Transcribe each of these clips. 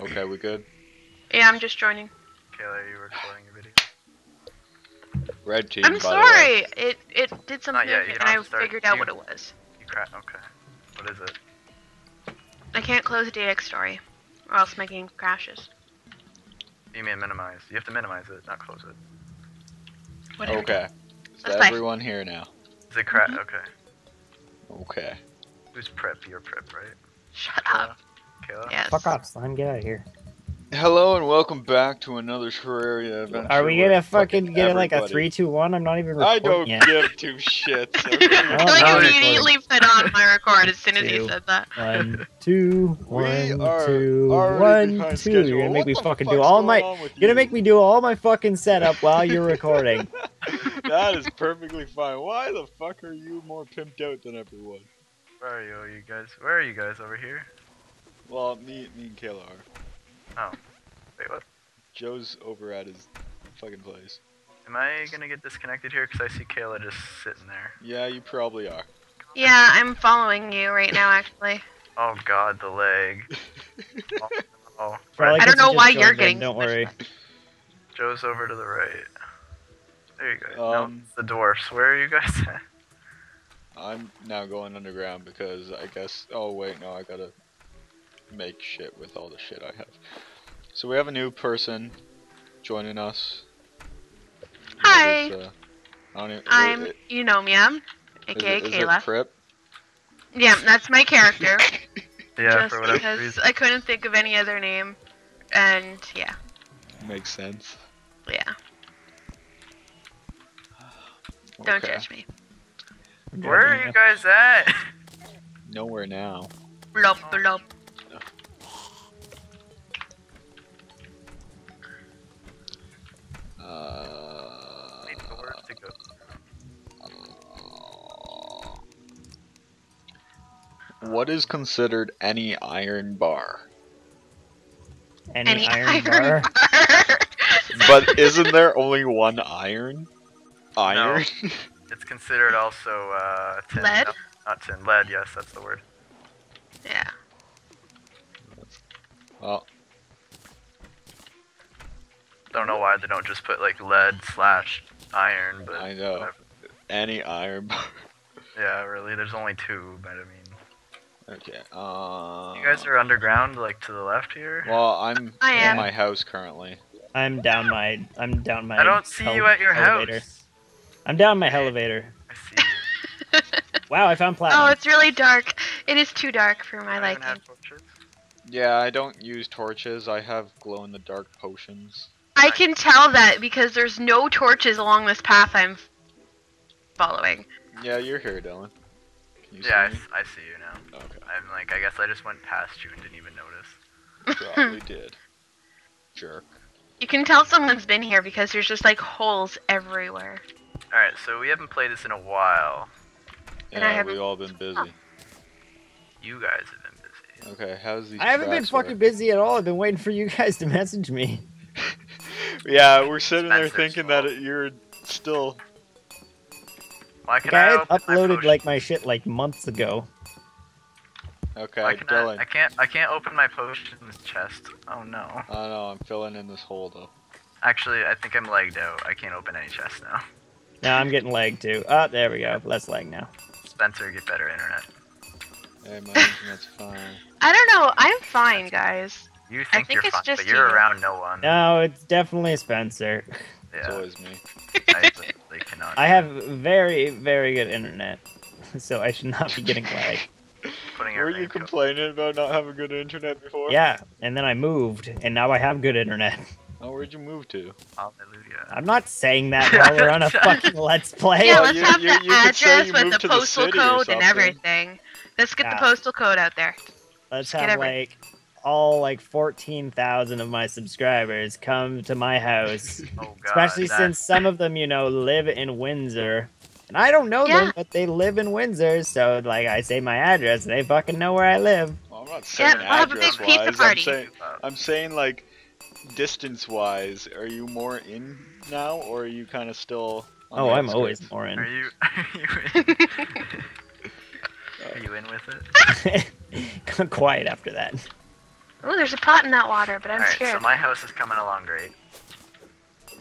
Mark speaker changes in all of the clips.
Speaker 1: Okay, we're good?
Speaker 2: Yeah, I'm just joining.
Speaker 3: Kayla, are you recording your video?
Speaker 1: Red team.
Speaker 2: I'm
Speaker 1: by
Speaker 2: sorry. It it did something
Speaker 3: yet, you
Speaker 2: and
Speaker 3: don't
Speaker 2: I
Speaker 3: have to start.
Speaker 2: figured out
Speaker 3: You-
Speaker 2: what it was.
Speaker 3: You crack. Okay. What is it?
Speaker 2: I can't close DX story, or else my game crashes.
Speaker 3: You mean minimize? You have to minimize it, not close it.
Speaker 2: Whatever.
Speaker 1: Okay. Is
Speaker 2: That's fine.
Speaker 1: everyone here now?
Speaker 3: Is it crack?
Speaker 2: Mhm.
Speaker 3: Okay.
Speaker 1: Okay.
Speaker 3: Who's Prip? You're Prip, right?
Speaker 2: Shut
Speaker 3: Kayla?
Speaker 2: up.
Speaker 3: Kayla?
Speaker 2: Yes.
Speaker 4: Fuck off, slime. Get out of here.
Speaker 1: Hello and welcome back to another Terraria adventure.
Speaker 4: Are we gonna fucking get like a
Speaker 1: everybody.
Speaker 4: three, two, one? I'm not even
Speaker 1: I don't
Speaker 4: yet.
Speaker 1: give two shits.
Speaker 4: Oh,
Speaker 2: like
Speaker 4: now we're
Speaker 2: immediately put on my record as soon as you said that.
Speaker 4: One, two,
Speaker 1: We
Speaker 4: one,
Speaker 1: are
Speaker 4: two,
Speaker 1: already
Speaker 4: one,
Speaker 1: behind
Speaker 4: two.
Speaker 1: schedule.
Speaker 4: You're gonna make me fucking do all my. You're gonna make me do all my fucking setup while you're recording.
Speaker 1: that is perfectly fine. Why the fuck are you more pimped out than everyone?
Speaker 3: Where are you? You guys? Where are you guys over here?
Speaker 1: Well, me, me and Kayla are. Oh.
Speaker 3: Wait, what?
Speaker 1: Joe's over at his fucking place.
Speaker 3: Am I gonna get disconnected here? Cause I see Kayla just sitting there.
Speaker 1: Yeah, you probably are.
Speaker 2: Yeah, I'm following you right now, actually.
Speaker 3: Oh God, the leg. oh, oh.
Speaker 4: Probably
Speaker 2: I don't know why you're getting
Speaker 4: Don't worry.
Speaker 3: Joe's over to the right. There you go. no,
Speaker 1: Um,
Speaker 3: it's the dwarfs. Where are you guys at?
Speaker 1: I'm now going underground because I guess. Oh wait, no, I gotta make shit with all the shit I have. So we have a new person joining us.
Speaker 2: Hi.
Speaker 1: That is, uh, I don't even,
Speaker 2: I'm
Speaker 1: is
Speaker 2: Eunomia,
Speaker 1: it-
Speaker 2: aka
Speaker 1: is it
Speaker 2: Kayla.
Speaker 1: Prip?
Speaker 2: Yeah, that's my character.
Speaker 3: Yeah,
Speaker 2: just
Speaker 3: for whatever
Speaker 2: because
Speaker 3: reason.
Speaker 2: I couldn't think of any other name. And yeah,
Speaker 1: Makes sense.
Speaker 2: yeah. Don't
Speaker 1: Okay.
Speaker 2: judge me.
Speaker 3: Where are you guys at?
Speaker 1: Nowhere now.
Speaker 2: Blub blub.
Speaker 1: What is considered any iron bar?
Speaker 4: Any,
Speaker 2: Any
Speaker 4: iron, bar?
Speaker 2: bar.
Speaker 1: But isn't there only one iron? Iron?
Speaker 3: It's considered also uh, tin.
Speaker 2: Lead?
Speaker 3: No, not tin. Lead. Yes, that's the word.
Speaker 2: yeah.
Speaker 1: well,
Speaker 3: Don't know why they don't just put like lead slash iron, but
Speaker 1: I know.
Speaker 3: whatever.
Speaker 1: Any iron bar.
Speaker 3: yeah, really. There's only two, but I mean,
Speaker 1: Okay. Uh,
Speaker 3: you guys are underground, like to the left here.
Speaker 1: Well, I'm
Speaker 2: I
Speaker 1: in
Speaker 2: am.
Speaker 1: my house currently.
Speaker 4: I'm down my. I'm down my.
Speaker 3: I don't see you at your
Speaker 4: elevator.
Speaker 3: house.
Speaker 4: I'm down my elevator.
Speaker 3: I see you.
Speaker 4: Wow, I found platinum.
Speaker 2: Oh, it's really dark. It is too dark for my
Speaker 3: I
Speaker 2: liking.
Speaker 1: Yeah, I don't use torches. I have glow in the dark potions.
Speaker 2: I can tell that because there's no torches along this path I'm following.
Speaker 1: Yeah, you're here, Dylan. Can you see
Speaker 3: Yeah, I,
Speaker 1: me?
Speaker 3: s- I see you now.
Speaker 1: Okay,
Speaker 3: I'm like, I guess I just went past you and didn't even notice.
Speaker 1: probably did. Jerk.
Speaker 2: You can tell someone's been here because there's just like holes everywhere.
Speaker 3: All right, so we haven't played this in a while.
Speaker 2: And
Speaker 1: Yeah, we've all been busy.
Speaker 3: You guys have been busy.
Speaker 1: Okay, how's these?
Speaker 4: I haven't been
Speaker 1: tracks
Speaker 4: fucking
Speaker 1: work?
Speaker 4: busy at all. I've been waiting for you guys to message me.
Speaker 1: Yeah, we're sitting there
Speaker 3: Spencer's
Speaker 1: thinking that it, you're still.
Speaker 3: Why can
Speaker 4: Like, I
Speaker 3: I
Speaker 4: had
Speaker 3: my
Speaker 4: uploaded like my shit like months ago.
Speaker 1: Okay,
Speaker 3: Why can I,
Speaker 1: Dylan.
Speaker 3: I can't I can't open my potions chest. Oh no.
Speaker 1: I don't know. I'm filling in this hole though.
Speaker 3: Actually, I think I'm lagged out. I can't open any chests now.
Speaker 4: Now I'm getting lag too. Ah, there we go. Less lag now.
Speaker 3: Spencer, get better internet.
Speaker 1: Hey, my internet's fine.
Speaker 2: I don't know. I'm fine, guys.
Speaker 3: You think,
Speaker 2: think
Speaker 3: you're fine, but you're
Speaker 2: you.
Speaker 3: around no one.
Speaker 4: No, it's definitely Spencer.
Speaker 1: It's always me.
Speaker 3: I.
Speaker 4: I have very, very good internet, so I should not be getting lag.
Speaker 3: Putting your
Speaker 1: Were you
Speaker 3: raincoat-
Speaker 1: complaining about not having good internet before?
Speaker 4: Yeah, and then I moved, and now I have good internet.
Speaker 1: Oh, where'd you move to?
Speaker 3: Hallelujah.
Speaker 4: I'm not saying that while we're on a fucking let's play.
Speaker 2: Yeah, let's
Speaker 1: you-
Speaker 2: have
Speaker 1: you-
Speaker 2: the
Speaker 1: you could
Speaker 2: address with the
Speaker 1: to the
Speaker 2: postal code and everything. Let's get the
Speaker 4: ah.
Speaker 2: postal code out there.
Speaker 4: Let's
Speaker 2: Get
Speaker 4: have
Speaker 2: every-
Speaker 4: like all like 14,000 of my subscribers come to my house.
Speaker 3: Oh god.
Speaker 4: Especially
Speaker 3: that-
Speaker 4: since some of them, you know, live in Windsor. And I don't know
Speaker 2: Yeah.
Speaker 4: them, but they live in Windsor, so like I say my address, they fucking know where I live.
Speaker 1: Well, I'm not saying
Speaker 2: we'll have a big
Speaker 1: address
Speaker 2: pizza
Speaker 1: wise. I'm
Speaker 2: party.
Speaker 1: saying, I'm saying like distance wise. Are you more in now, or are you kind of still? on
Speaker 4: Oh,
Speaker 1: the
Speaker 4: I'm
Speaker 1: outskirts?
Speaker 4: always more
Speaker 3: Are
Speaker 4: in.
Speaker 3: you are you in, are you in with it?
Speaker 4: Quiet after that.
Speaker 2: Oh, there's a pot in that water, but I'm
Speaker 3: Alright,
Speaker 2: scared.
Speaker 3: so my house is coming along great.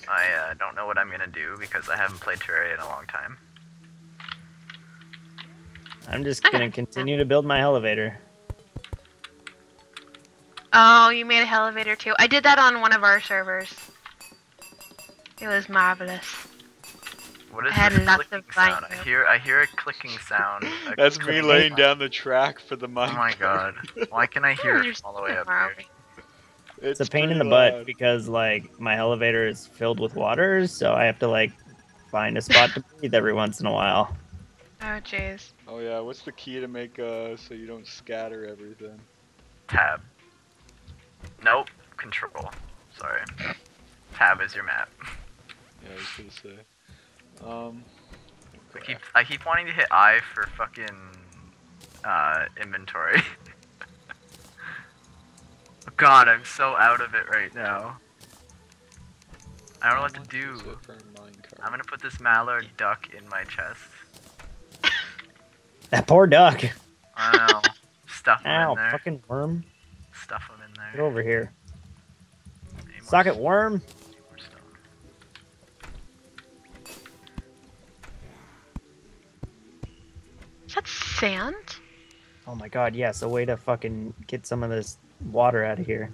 Speaker 3: I uh, don't know what I'm gonna do because I haven't played Terraria in a long time.
Speaker 4: I'm just gonna continue to build my elevator.
Speaker 2: Oh, you made a elevator too. I did that on one of our servers. It was marvelous.
Speaker 3: What is
Speaker 2: I had
Speaker 3: this clicking sound? I hear I hear a clicking sound. a
Speaker 1: That's me laying
Speaker 3: sound.
Speaker 1: down the track for the
Speaker 3: Oh my god. Why can I hear it from all the way up here?
Speaker 2: away.
Speaker 4: It's a pain in the butt because like my elevator is filled with water, so I have to like find a spot to breathe every once in a while.
Speaker 2: Oh, jeez.
Speaker 1: Oh yeah, what's the key to make uh so you don't scatter everything?
Speaker 3: Tab. Nope. Control. Sorry. Tab is your map.
Speaker 1: Yeah, I was gonna say. Um.
Speaker 3: I keep I keep wanting to hit I for fucking uh inventory. God, I'm so out of it right now. I don't know what to do. I'm gonna put this mallard duck in my chest.
Speaker 4: That poor duck.
Speaker 3: I know. Stuff him
Speaker 4: Ow,
Speaker 3: in there.
Speaker 4: fucking worm.
Speaker 3: Stuff him in there.
Speaker 4: Get over here.
Speaker 3: Need
Speaker 4: Socket
Speaker 3: s-
Speaker 4: worm.
Speaker 2: Is that sand?
Speaker 4: Oh my god, yes, a way to fucking get some of this water out of here.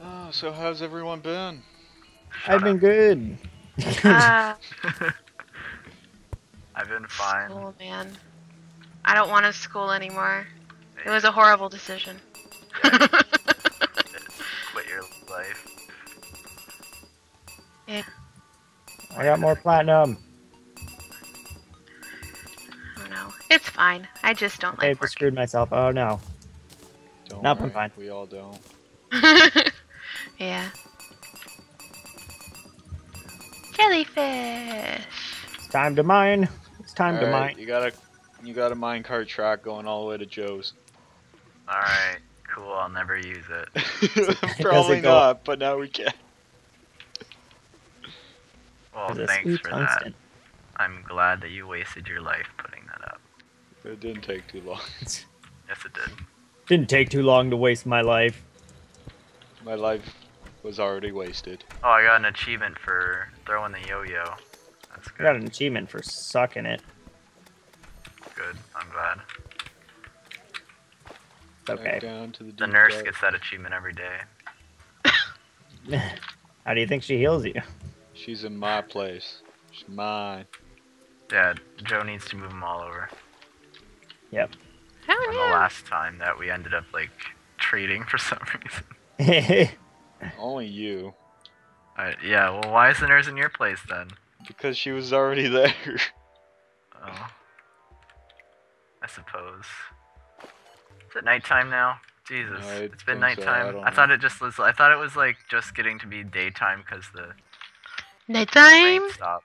Speaker 1: Oh, so how's everyone been?
Speaker 4: I've been good.
Speaker 2: uh,
Speaker 3: I've been fine.
Speaker 2: school, man. I don't want to school anymore. It was a horrible decision.
Speaker 3: Quit
Speaker 4: I got more platinum.
Speaker 2: I don't. It's fine. I just don't
Speaker 4: I
Speaker 2: like working.
Speaker 4: screwed myself. Oh no.
Speaker 1: Don't
Speaker 4: Nope, I'm fine.
Speaker 1: We all don't.
Speaker 2: yeah. Jellyfish.
Speaker 4: It's time to mine. It's time to
Speaker 1: Alright,
Speaker 4: mine.
Speaker 1: You got a you got a minecart track going all the way to Joe's.
Speaker 3: Alright, cool, I'll never use it.
Speaker 1: Probably
Speaker 4: it go-
Speaker 1: not, but now we can.
Speaker 3: Well, thanks for
Speaker 4: tungsten.
Speaker 3: that. I'm glad that you wasted your life putting that up.
Speaker 1: It didn't take too long.
Speaker 3: Yes, it did.
Speaker 4: Didn't take too long to waste my life.
Speaker 1: My life was already wasted.
Speaker 3: Oh, I got an achievement for throwing the yo-yo. That's
Speaker 4: I got an achievement for sucking it.
Speaker 3: Good. I'm glad.
Speaker 4: It's okay.
Speaker 1: Down to the,
Speaker 3: The nurse
Speaker 1: dark.
Speaker 3: gets that achievement every day.
Speaker 4: How do you think she heals you?
Speaker 1: She's in my place. She's mine.
Speaker 3: Yeah, Joe needs to move them all over.
Speaker 2: Oh
Speaker 3: From the last time that we ended up like trading for some reason.
Speaker 1: Only you.
Speaker 3: I, yeah, well, why is the nurse in your place then?
Speaker 1: Because she was already there.
Speaker 3: Oh. I suppose. Is it nighttime now? Jesus,
Speaker 1: I
Speaker 3: it's been
Speaker 1: think so, I
Speaker 3: nighttime. I, thought it just was. I thought it was like just getting to be daytime because the
Speaker 2: Nighttime.
Speaker 3: rain stopped.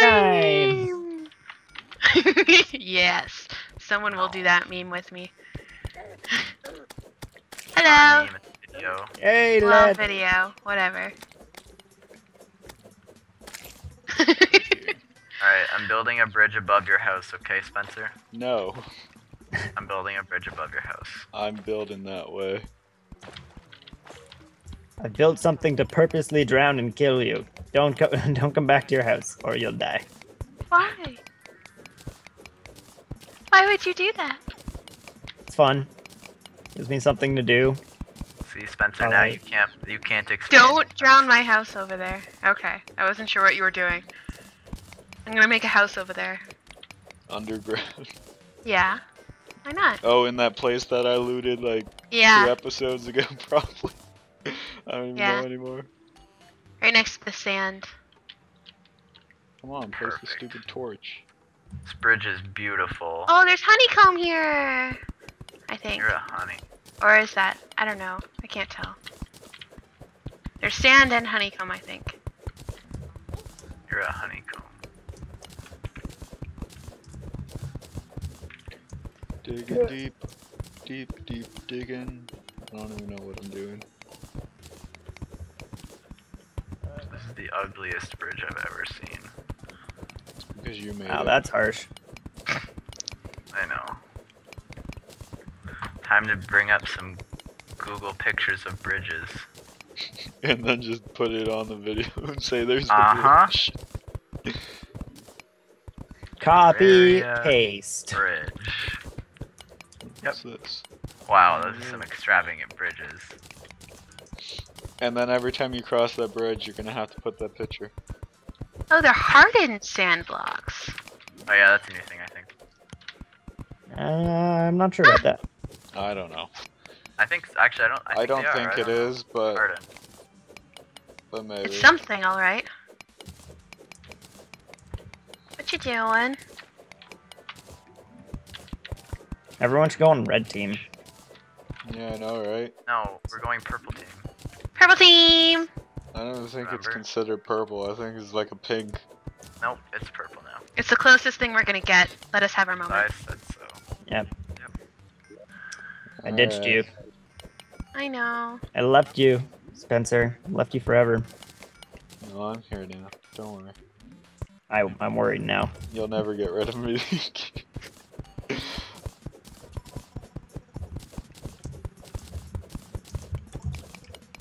Speaker 2: Daytime. yes. Someone will do that meme with me. Hello.
Speaker 3: Not meme, it's video.
Speaker 4: hey,
Speaker 2: Well,
Speaker 4: lad.
Speaker 2: video. Whatever.
Speaker 3: Alright, I'm building a bridge above your house, okay, Spencer?
Speaker 1: no,
Speaker 3: I'm building a bridge above your house.
Speaker 1: I'm building that way.
Speaker 4: I built something to purposely drown and kill you. Don't co- don't come back to your house, or you'll die.
Speaker 2: Why? Why would you do that?
Speaker 4: It's fun. Gives me something to do.
Speaker 3: See, Spencer, now you can't you can't expand.
Speaker 2: Don't drown my house over there. Okay. I wasn't sure what you were doing. I'm gonna make a house over there.
Speaker 1: Underground.
Speaker 2: Yeah. Why not?
Speaker 1: Oh, in that place that I looted like two episodes ago, probably. I don't even
Speaker 2: Yeah.
Speaker 1: know anymore.
Speaker 2: Right next to the sand.
Speaker 1: Come on, place the stupid torch.
Speaker 3: This bridge is beautiful.
Speaker 2: Oh, there's honeycomb here. I think.
Speaker 3: You're a honey.
Speaker 2: Or is that? I don't know. I can't tell. There's sand and honeycomb, I think.
Speaker 3: You're a honeycomb.
Speaker 1: Digging deep, deep, deep digging. I don't even know what I'm doing.
Speaker 3: This is the ugliest bridge I've ever seen.
Speaker 1: Because you made
Speaker 4: Wow,
Speaker 1: it.
Speaker 4: that's harsh.
Speaker 3: I know. Time to bring up some Google pictures of bridges.
Speaker 1: and then just put it on the video and say there's the
Speaker 3: Uh-huh.
Speaker 1: bridge.
Speaker 4: Copy,
Speaker 3: Area.
Speaker 4: paste.
Speaker 3: Bridge.
Speaker 1: What's this?
Speaker 3: Wow, those are some extravagant bridges.
Speaker 1: And then every time you cross that bridge, you're gonna have to put that picture.
Speaker 2: Oh, they're hardened sand blocks.
Speaker 3: Oh yeah, that's a new thing I think.
Speaker 4: Uh, I'm not sure about that.
Speaker 1: I don't know.
Speaker 3: I think actually I don't. I,
Speaker 1: I,
Speaker 3: think
Speaker 1: don't
Speaker 3: they are,
Speaker 1: think
Speaker 3: I
Speaker 1: it
Speaker 3: don't
Speaker 1: is, but
Speaker 3: Pardon.
Speaker 1: but maybe.
Speaker 2: It's something, all right. What you doing?
Speaker 4: Everyone should go on red team.
Speaker 1: Yeah, I know, right?
Speaker 3: No, we're going purple team.
Speaker 2: Purple team.
Speaker 1: I don't think it's considered purple. I think it's like a pink.
Speaker 3: Nope, it's purple now.
Speaker 2: It's the closest thing we're gonna get. Let us have our moment.
Speaker 3: I said so. Yep.
Speaker 4: I ditched you.
Speaker 2: I know.
Speaker 4: I left you, Spencer. Left you forever.
Speaker 1: No, I'm here now. Don't worry.
Speaker 4: I, I'm worried now.
Speaker 1: You'll never get rid of me.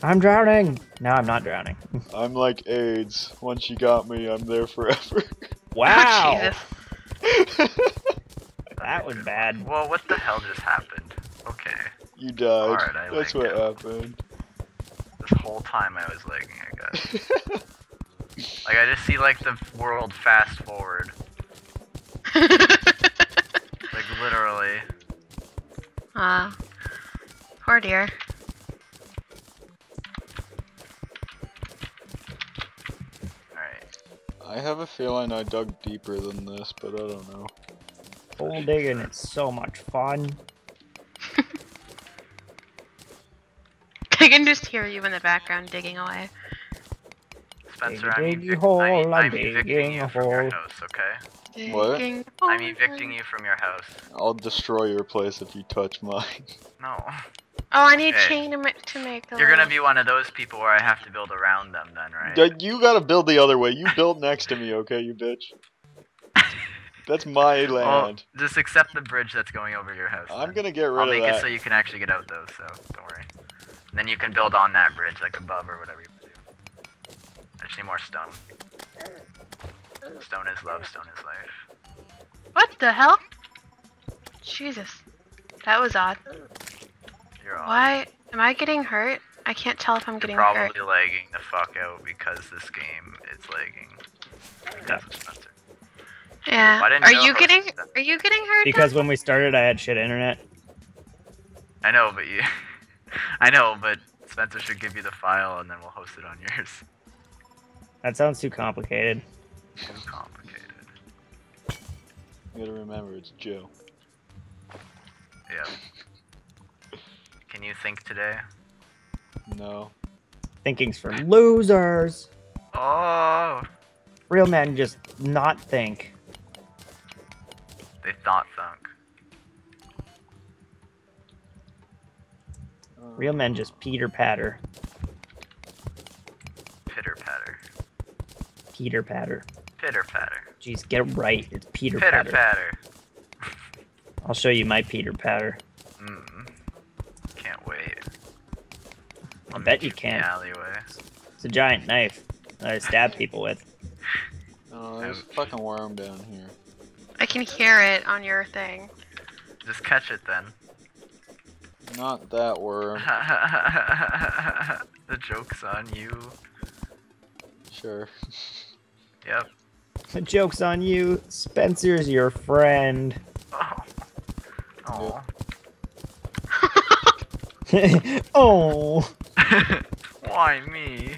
Speaker 4: I'm drowning. No, I'm not drowning.
Speaker 1: I'm like AIDS. Once you got me, I'm there forever.
Speaker 4: Wow,
Speaker 2: Oh,
Speaker 4: that was bad.
Speaker 3: Well, what the hell just happened? Okay.
Speaker 1: you died.
Speaker 3: Alright, I
Speaker 1: That's what
Speaker 3: it.
Speaker 1: happened.
Speaker 3: This whole time I was lagging, I guess. like I just see like the world fast forward. Like literally.
Speaker 2: Ah, poor dear.
Speaker 1: I have a feeling I dug deeper than this, but I don't know.
Speaker 4: Hole digging, it's so much fun.
Speaker 2: I can just hear you in the background digging away.
Speaker 3: Spencer,
Speaker 4: Diggy,
Speaker 3: I'm,
Speaker 4: diggy
Speaker 3: evic-
Speaker 4: hole,
Speaker 3: I'm,
Speaker 4: I'm
Speaker 3: I'm evicting you
Speaker 4: a
Speaker 3: from your house, okay?
Speaker 1: What?
Speaker 2: Digging
Speaker 3: I'm evicting you from your house.
Speaker 1: I'll destroy your place if you touch mine.
Speaker 3: No.
Speaker 2: Oh, I need
Speaker 3: Okay.
Speaker 2: chain to, ma- to make the.
Speaker 3: You're gonna be one of those people where I have to build around them then, right?
Speaker 1: Yeah, You gotta build the other way. You build next to me, okay, you bitch? That's my
Speaker 3: Well,
Speaker 1: land.
Speaker 3: just accept the bridge that's going over your house.
Speaker 1: I'm
Speaker 3: then.
Speaker 1: gonna get rid of
Speaker 3: it.
Speaker 1: I'll make
Speaker 3: it so you can actually get out though, so don't worry. And then you can build on that bridge, like above or whatever you do. I just need more stone. Stone is love, stone is life.
Speaker 2: What the hell? Jesus, that was odd.
Speaker 3: You're on.
Speaker 2: Why am I getting hurt? I can't tell if I'm getting hurt.
Speaker 3: You're
Speaker 2: getting
Speaker 3: probably
Speaker 2: hurt.
Speaker 3: lagging the fuck out because this game is lagging. Because of Spencer.
Speaker 2: Yeah.
Speaker 3: Why didn't
Speaker 2: Are
Speaker 3: you know
Speaker 2: you getting?
Speaker 3: that?
Speaker 2: Are you getting hurt?
Speaker 4: Because when we started, I had shit internet.
Speaker 3: I know, but you. I know, but Spencer should give you the file and then we'll host it on yours.
Speaker 4: That sounds too complicated.
Speaker 3: Too complicated.
Speaker 1: You gotta remember, it's Joe.
Speaker 3: Yeah. Can you think today?
Speaker 1: No.
Speaker 4: Thinking's for losers.
Speaker 3: Oh,
Speaker 4: Real men just not think.
Speaker 3: they thought thunk.
Speaker 4: Real men just Peter Patter.
Speaker 3: Pitter patter.
Speaker 4: Peter Patter.
Speaker 3: Pitter patter.
Speaker 4: Jeez, get it right. It's Peter
Speaker 3: Pitter
Speaker 4: Patter.
Speaker 3: patter.
Speaker 4: I'll show you my Peter Patter.
Speaker 3: Mm. Can't wait.
Speaker 4: I
Speaker 3: I'll
Speaker 4: bet you
Speaker 3: in the
Speaker 4: can.
Speaker 3: Alleyway.
Speaker 4: It's a giant knife that I stab people with.
Speaker 1: Oh, there's a fucking worm down here.
Speaker 2: I can hear it on your thing.
Speaker 3: Just catch it then.
Speaker 1: Not that worm.
Speaker 3: the joke's on you.
Speaker 1: Sure.
Speaker 3: Yep.
Speaker 4: The joke's on you. Spencer's your friend.
Speaker 3: Oh. Oh.
Speaker 4: oh.
Speaker 3: Why me?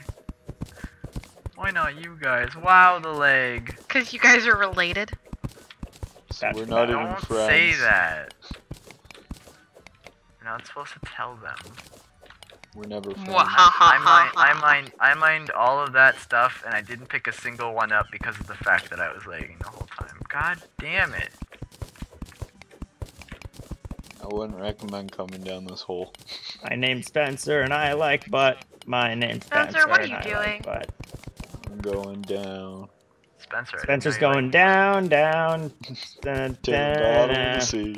Speaker 3: Why not you guys? Wow, the leg.
Speaker 2: Cause you guys are related.
Speaker 1: So we're not even
Speaker 3: Don't
Speaker 1: friends.
Speaker 3: say that. You're not supposed to tell them.
Speaker 1: We're never friends.
Speaker 3: I mind, I mind, I mind all of that stuff, and I didn't pick a single one up because of the fact that I was lagging the whole time. God damn it!
Speaker 1: I wouldn't recommend coming down this hole.
Speaker 4: My name's Spencer and I like butt. My name's
Speaker 2: Spencer,
Speaker 4: Spencer.
Speaker 2: what are
Speaker 4: and
Speaker 2: you
Speaker 4: I
Speaker 2: doing?
Speaker 4: Like butt.
Speaker 1: I'm going down
Speaker 3: Spencer.
Speaker 4: Spencer's
Speaker 3: know you
Speaker 4: going down, down. dun,
Speaker 1: to the bottom
Speaker 4: dun.
Speaker 1: of the sea.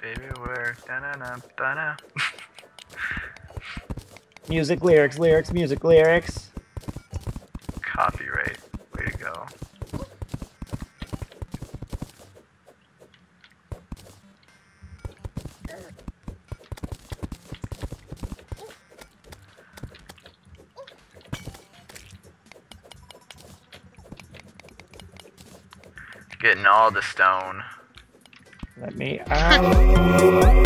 Speaker 3: baby work. Da -na -na, da -na.
Speaker 4: music lyrics, lyrics, music lyrics.
Speaker 3: Copyright. Way to go. Getting all the stone.
Speaker 4: Let me out.